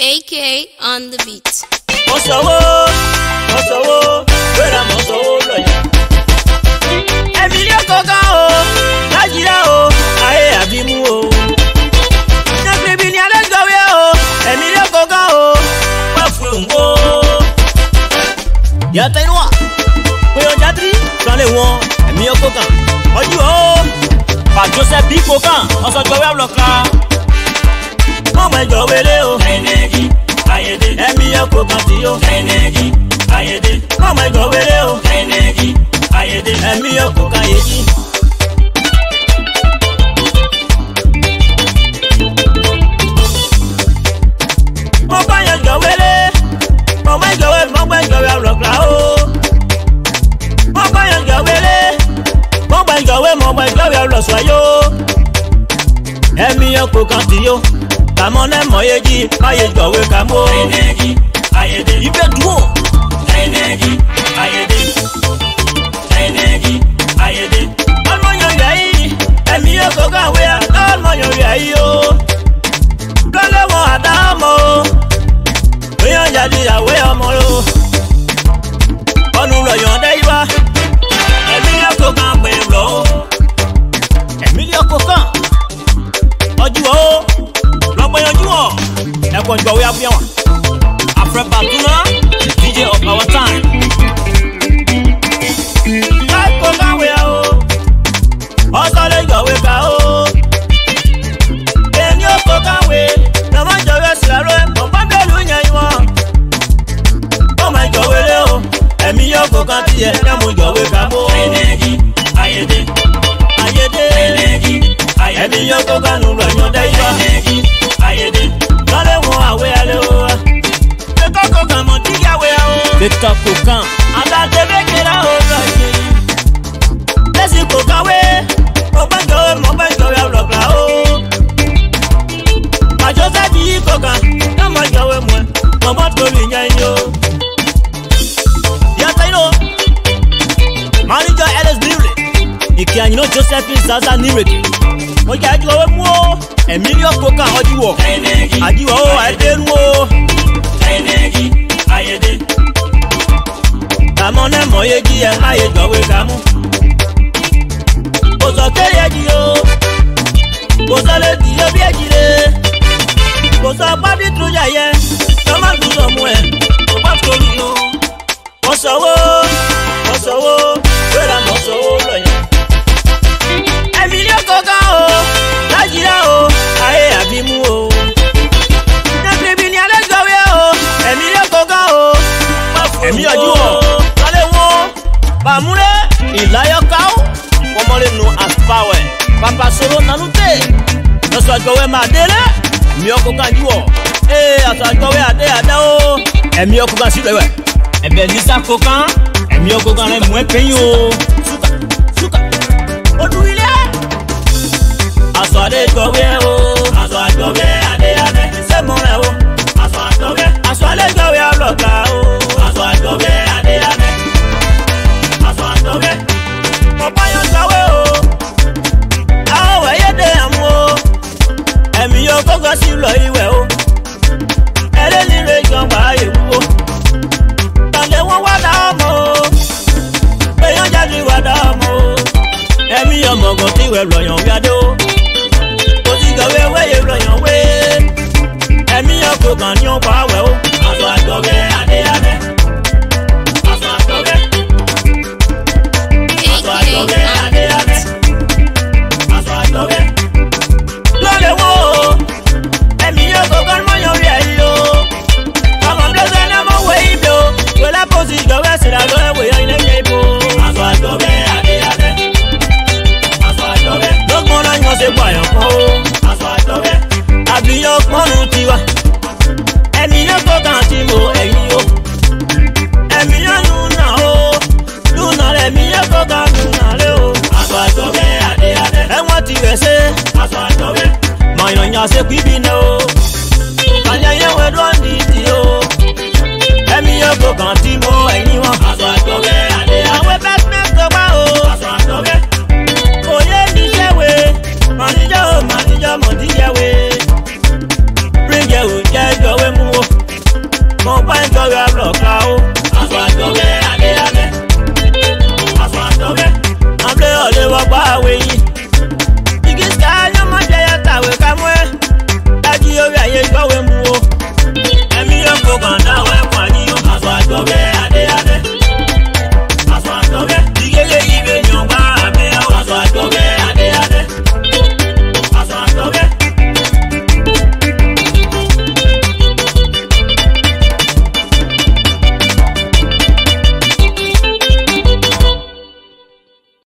AK on the beat. Mọ̀sọ̀wọ́, mọ̀sọ̀wọ́, wẹ́rà mọ̀sọ̀wọ́ lọ́yà. Ẹ̀mí lé kọ̀ọ̀kan o, lájìlá o, ayé àbímú o. Ṣẹ́gbẹ̀bí ni alágbàwé o, ẹ̀mí lé kọ̀ọ̀kan o, wá fún o. Yàtọ̀ inú wa, pé ọjà tírí, sọ̀lẹ̀ wọn, mẹjọ wele o. Kainegi Ayede. Ẹ̀mí ẹ̀kọ́ kan ti o. Kainegi Ayede. Kọ́ mẹjọ wele o. Kainegi Ayede. Ẹ̀mí ẹ̀kọ́ kan yéji. Mo bá yẹn mo bá jọ mo bá jọ wele Mo bá yẹn mo bá jọ mo bá jọ wele ọ̀rọ̀ sọ yó. Ẹ̀mí ẹ̀kọ́ kan tí o kamọ nẹ mọ ye ji k'a ye jọ we kamo. ayi de akɔnjɔ wo yabea wa afrɛ batuna dj of our time. láìpẹ́ káwé ẹ̀ o ọ̀sọ̀lẹ̀ ìjọ̀wé ká o èmi ò kó káwé lọ́mọ ìjọ̀wé sọ̀rọ̀ ọ̀pọ̀ bẹ́ẹ̀lú yẹn wọn. ọmọ ìjọ̀wé lé o ẹ̀mí yóò kó kan tiẹ̀ ẹ̀ mú ìjọ̀wé ká ayede, ayede, ayédè ayede, ẹ̀mí yóò kó kan nù lọ. Mr. Kokan. Àtàtẹ̀mẹ́kẹ̀rẹ́ ọ̀rọ̀ ìṣèyí. Lẹ́sìn kò káwé, ọgbẹ́jọ́ mọ̀gbẹ́jọ́ rẹ̀ ọ̀rọ̀gbà o. Àjọ sáàtì yìí kọ̀kan, ká máa yọ̀wé mọ̀ ẹ́, mọ̀mọ́ torí yẹn ni o. Yàtọ̀ inú, Manager Ellis Nire, Ìkẹ́ Àyìnà Josephine Zaza Nireke. Mo jẹ́ àjọ owó mú o, ẹ̀mí ní ọkọ̀ kan ọdíwọ̀. Àjíwọ̀ o, àìdérú o. Ayẹ̀dẹ̀ amọ ne mọ ye dzi yɛ ha ye dzɔwe kamu kpozɔ ke ye dzi o kpozɔ le di ye bie dzi le kpozɔ ba bi tru ya yɛ tɔma du lɔ mu yɛ e. o ba tro lu no kɔsɔwo kɔsɔwo. ro nanu te nɔsɔ adzɔwɛ ma de lɛ miɔko kan di wɔ ee asɔ adzɔwɛ ade ada o ɛmiɔko kan si lɛ wɛ ɛbɛ nisa ko kan ɛmiɔko kan lɛ mɔɛ pɛnyi o suka suka o duri lɛ asɔ o asɔ adzɔwɛ ade ada sɛ mɔ o. ngozi ụlọ iwe o erelire ego gba ewuwo ọ̀lẹ́wọ́wọ́dà ọmọ o èèyàn jáde wàdà ọmọ o ẹ̀mí ọmọ kan tí ìwẹ̀ lọ̀yàn wíadó kò sí gọ̀wé wẹ́yẹ lọ̀yàn wé ẹ̀mí ọkọ̀ kan ní ọ̀pá àwẹ̀ o àtọ̀ àtọ̀ bẹ́ẹ̀. ṣe gbọ̀yàn kan ó. aṣọ àjọyẹ. àbíyàn pọ́nrún tiwa. ẹ̀mí yẹn kàn sí mo ẹ̀yìn o. ẹ̀mí yẹn lùnà o. lùnà rẹ̀ mí yẹn kó kàn lùnà rẹ̀ o. aṣọ àjọyẹ adé adé. ẹ̀wọ̀n tirẹ̀ ṣe. aṣọ àjọyẹ. mọ̀yàn yàn ṣe pípín náà o.